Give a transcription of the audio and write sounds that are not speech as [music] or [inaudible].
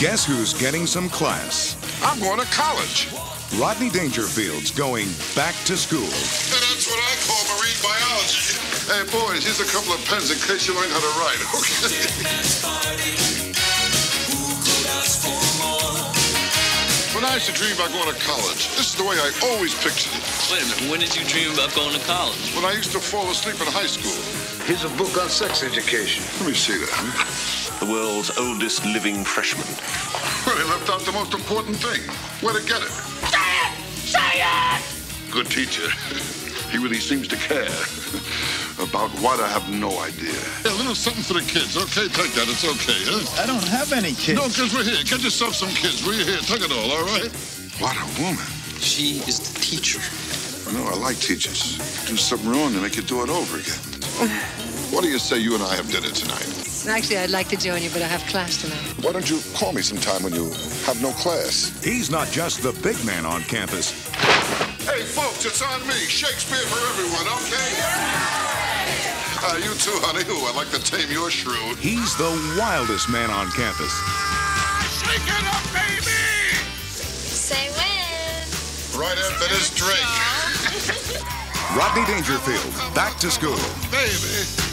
Guess who's getting some class? I'm going to college. Rodney Dangerfield's going back to school. And that's what I call marine biology. Hey, boys, here's a couple of pens in case you learn how to write, okay? When I used to dream about going to college, this is the way I always pictured it. Wait a minute, when did you dream about going to college? When I used to fall asleep in high school. Here's a book on sex education. Let me see that. The world's oldest living freshman. Well, he left out the most important thing. Where to get it. Say it! Say it! Good teacher. [laughs] He really seems to care. [laughs] About what, I have no idea. a little something for the kids, okay? Take that, it's okay, huh? I don't have any kids. No, because we're here. Get yourself some kids. We're here. Take it all, all right? What a woman. She is the teacher. I know, I like teachers. Do something wrong, they make you do it over again. [sighs] [laughs] What do you say you and I have dinner tonight? Actually, I'd like to join you, but I have class tonight. Why don't you call me sometime when you have no class? He's not just the big man on campus. Hey, folks, it's on me. Shakespeare for everyone, okay? Uh, you too, honey. Ooh, I'd like to tame your shrew. He's the wildest man on campus. Shake it up, baby! Say when. Right after this drink. [laughs] Rodney Dangerfield, back to school. Baby. Come on now.